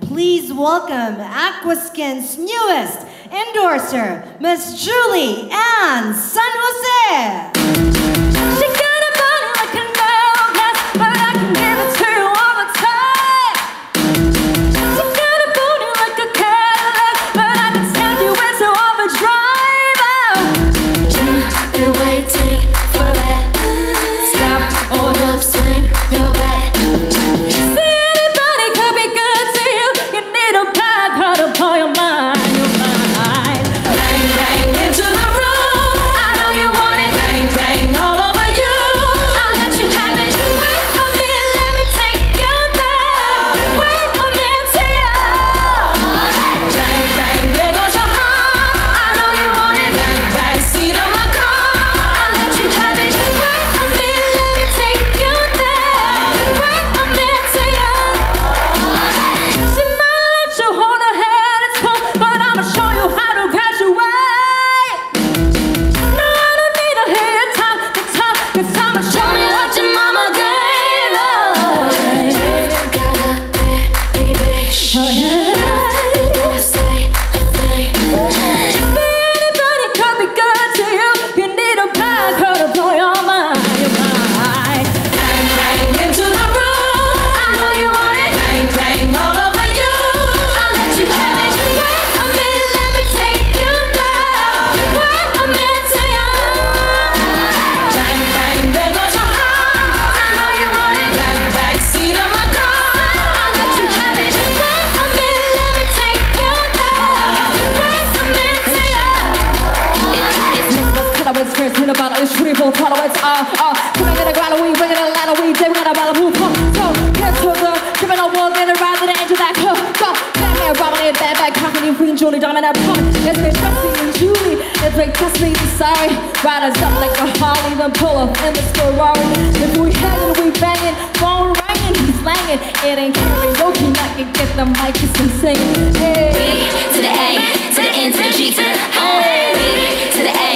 Please welcome Aquaskin's newest endorser, Miss Julie Ann Sunwood. Oh, yeah. in uh, uh, bringing a bottle So uh, to the criminal world then the edge of that bad bad company Queen Julie, dominant and Julie sorry. Riders up like a Harley, then pull up in the Ferrari. If we hanging, we banging, phone ringing, he's It ain't karaoke, I can get the mic, it's insane. Hey, to the A, to the N, to the G, to the O, B to the A,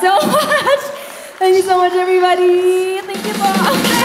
so much. Thank you so much, everybody. Thank you, Bob.